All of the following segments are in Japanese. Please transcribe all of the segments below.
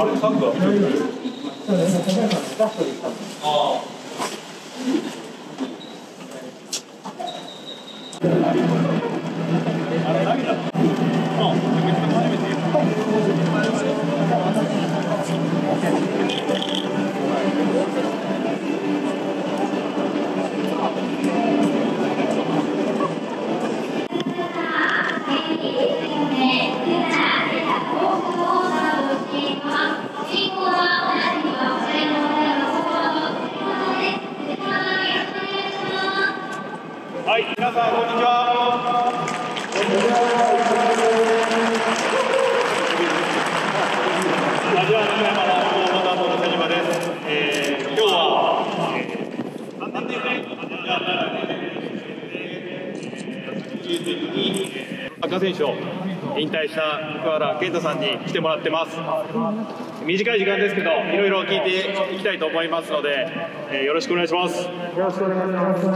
はい、選手を引退した福原健太さんに来てもらってます。短い時間ですけど、いろいろ聞いていきたいと思いますので、えーよろしくお願いします。よろしくお願いします。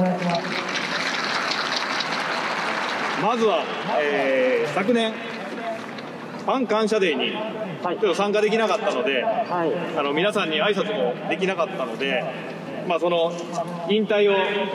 まずは、えー昨年ファン感謝デーにはいちょっと参加できなかったので、はい。あの皆さんに挨拶もできなかったので、まあ、その引退を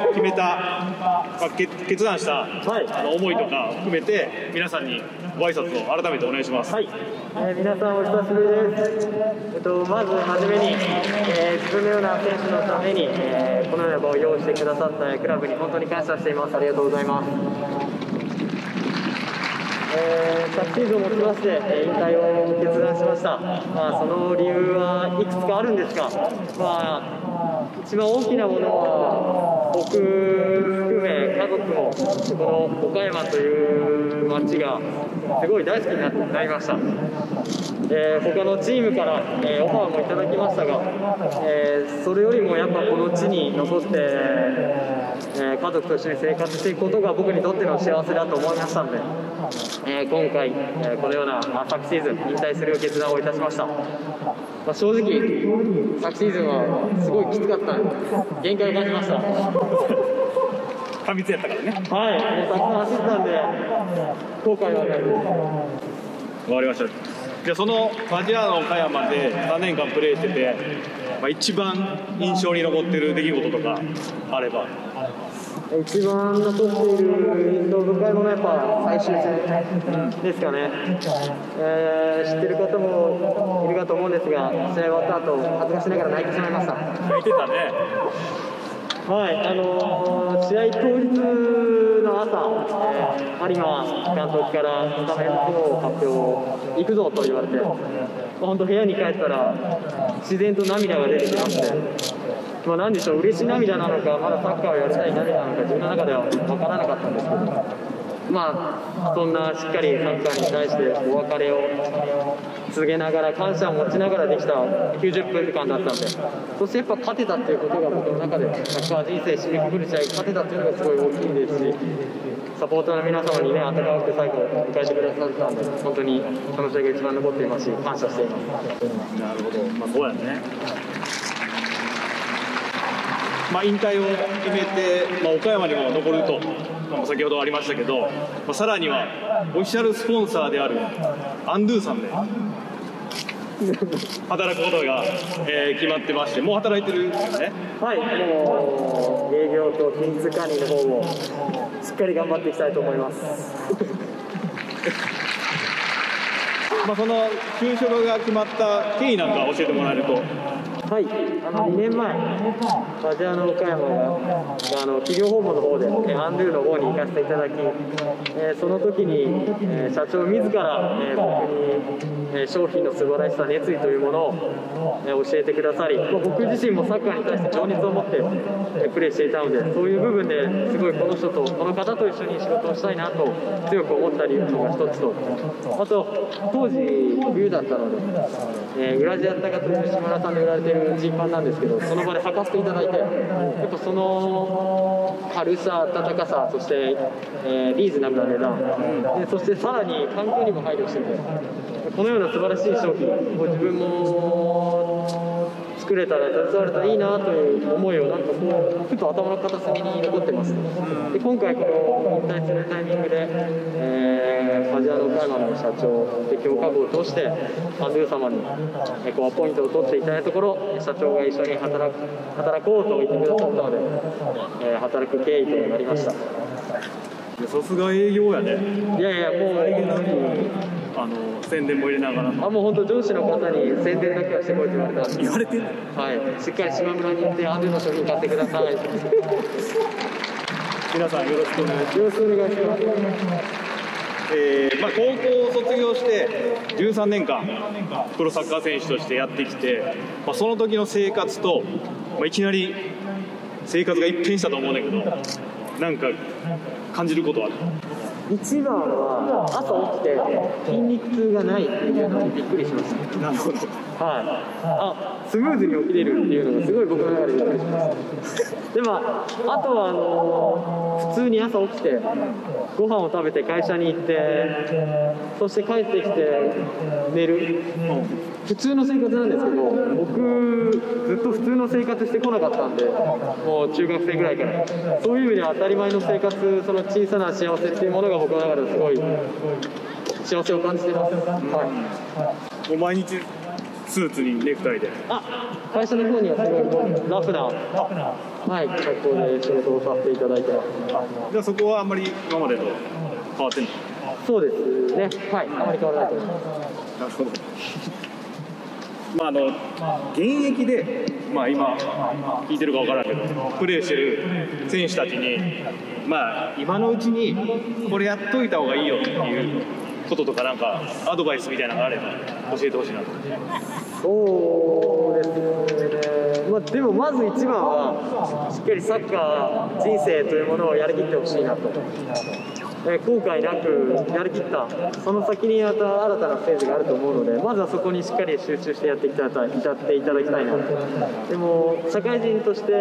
決めた、まあ、決決断した、はいあの思いとか含めて皆さんにご挨拶を改めてお願いします。はい、えー皆さんお久しぶりです。えっと、まず初めに、えー自分のような選手のために、えーこのような場を用意してくださったクラブに本当に感謝しています。ありがとうございます。えー昨シーズンをもちまして、え引退を決断しました。まあ、その理由はいくつかあるんですが、まあ、一番大きなものは、僕含め家族も、この岡山という街がすごい大好きになりました。えー他のチームから、えーオファーもいただきましたが、えーそれよりもやっぱこの地に残って、えー家族と一緒に生活していくことが僕にとっての幸せだと思いましたので、えー今回、えーこのようなあ昨シーズン引退する決断をいたしました、まあ、正直昨シーズンはすごいきつかった限界を感じました過密やったからね。はいもうたくさん走ったんで後悔はないですわかりました。じそのアジアの岡山で3年間プレーしてて、まあ、一番印象に残ってる出来事とかあれば。一番残っている印象深いものはやっぱ最終戦ですかね、えー知ってる方もいるかと思うんですが試合終わった後恥ずかしながら泣いてしまいました泣いてたね。はい、あのー試合当日の朝、えー、有馬監督からスタメンの発表行くぞと言われて、本当部屋に帰ったら自然と涙が出てきまして、まあ、なんでしょう嬉しい涙なのかまだサッカーをやりたい涙なのか自分の中では分からなかったんですけど。まあ、そんなしっかりサッカーに対してお別れを続けながら感謝を持ちながらできた90分間だったんでそしてやっぱ勝てたっていうことが僕の中でサッカー人生締めくくる試合勝てたっていうのがすごい大きいですしサポーターの皆様にね温かくて最後迎えてくださったんで本当にその試合が一番残っていますし感謝していますなるほど。まあそうやね。まあ引退を決めて、まあ、岡山にも残ると、まあ、先ほどありましたけど、まあ、さらにはオフィシャルスポンサーであるアンドゥさんで働くことが、えー決まってましてもう働いてるんですね？はいもう営業と品質管理の方をしっかり頑張っていきたいと思います。まあ、その就職が決まった経緯なんか教えてもらえるとはい、あの2年前、アジアの岡山があの企業訪問の方で、えアンドゥの方に行かせていただき、えーその時に、えー社長自ら、えー僕に、え商品の素晴らしさ、熱意というものを、え教えてくださり、僕自身もサッカーに対して情熱を持って、えプレーしていたので、そういう部分ですごいこの人と、この方と一緒に仕事をしたいなと強く思った理由のが一つと、あと、当時、冬だったので、えー、ウラジアッタカという島田さんで売られているジーパンなんですけどその場で履かせていただいてやっぱその軽さ温かさそして、えーリーズナブルな値段、でそしてさらに環境にも配慮しててこのような素晴らしい商品を自分も作れたら携われたらいいなという思いをなんかこうふと頭の片隅に残ってます。で今回この引退するタイミングで、えーファジアーノ岡山の社長で強化部を通してアンドゥ様に、えー、こうアポイントを取っていただいたところ社長が一緒に働く働こうと言ってくださったので、えー、働く経緯となりました。さすが営業やね。いやいやもうあの宣伝も入れながら。あもう本当上司の方に宣伝だけはしてこいって言われたんで言われてる？はい。しっかり島村に行ってアンドゥの商品買ってください。皆さんよろしくお願いします。よろしくお願いしますえーまあ、高校を卒業して13年間プロサッカー選手としてやってきて、まあ、その時の生活と、まあ、いきなり生活が一変したと思うんだけどなんか感じることはある？一番は朝起きて筋肉痛がないっていうのにびっくりしましたなるほどはい。あスムーズに起きれるっていうのがすごい僕の中でびっくりしましたでもあとはあの普通に朝起きてご飯を食べて会社に行ってそして帰ってきて寝る。普通の生活なんですけど僕ずっと普通の生活してこなかったんでもう中学生ぐらいから。そういう意味では当たり前の生活その小さな幸せっていうものが僕の中ですごい幸せを感じてます、はい、もう毎日スーツにネクタイで。あ会社の方にはすごいラフな、はい、格好で仕事をさせてい。ただいてますじゃあそこはあんまり今までと変わってんの？そうですね。はい。あまり変わらないと思います。なるほどまああの現役で、まあ、今聞いてるか分からんけどプレーしてる選手たちにまあ今のうちにこれやっといた方がいいよっていうこととかなんかアドバイスみたいなのがあれば教えてほしいなとそうですね、まあ、でもまず一番はしっかりサッカー人生というものをやりきってほしいなと。えー後悔なくやりきった。その先にまた新たなステージがあると思うのでまずはそこにしっかり集中してやっていただいたっていただきたいな。でも社会人として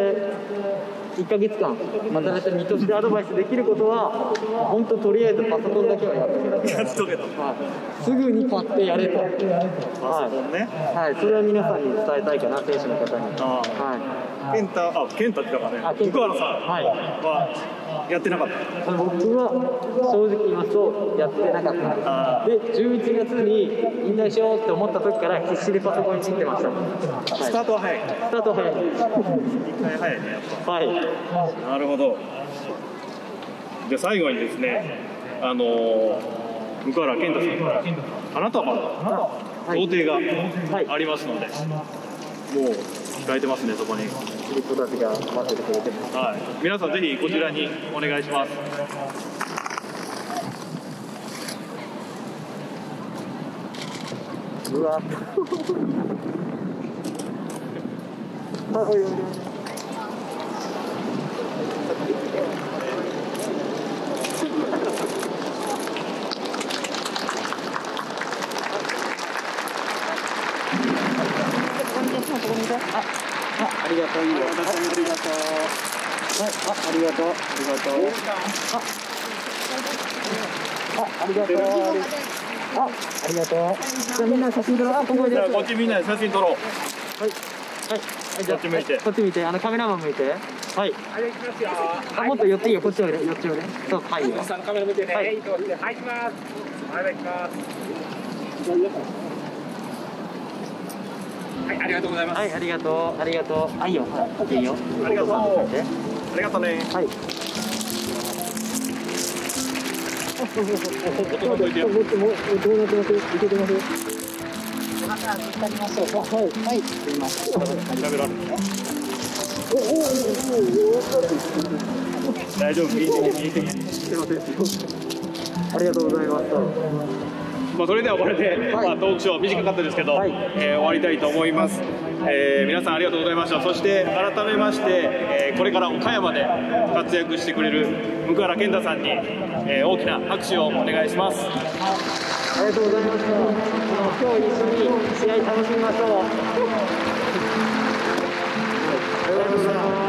1ヶ月間働いた身としてアドバイスできることは本当とりあえずパソコンだけはやってやっとけとはい、すぐに買ってやれと、はいね。はい、それは皆さんに伝えたいかな選手の方に。あは健太あ健太って言ったかね。福原さんはい。はやってなかった。い僕は正直言いますとやってなかった。ですで11月に引退しようって思った時から必死でパソコンに切ってました、はい、スタートは早いスタート早い。です一回早いねやっぱ。はい。なるほど。で最後にですね、あのー、向原健太さんから花束のはい。贈呈がはい。ありますので、もう控えてますねそこに。ちびっ子たちが待っててくれてますはい。皆さんぜひこちらにお願いします。うわはいおいおいあ、りがとう。いいよ。あ、りがとう。あ、りがとう、ありがとう。あ、りがとう。あ、ありがとう。じゃあみんな写真撮ろう。あ、ここで。はい、じゃあこっちみんなで写真撮ろう。はい。こっち向いてこっち見て。あのカメラマン向いて。はい。あ、もっと寄っていいよ。こっちおいで。寄っておいで。そう、はい。さんカメラ向けてね、はい、はい、行きます。はい、行きます。はい、ありがとうございます。はい、ありがとう。ありがとう。あ、いいよ。はい、いいよ。ありがとうはいありがとうね。はい。ありがとうございました。まあ、それではこれで、はい、まあ、トークショー短かったですけど、はい、えー、終わりたいと思います、えー、皆さんありがとうございました。そして改めまして、えー、これから岡山で活躍してくれる向原健太さんに、え大きな拍手をお願いします。ありがとうございました。今日一緒に試合楽しみましょう。ありがとうございました。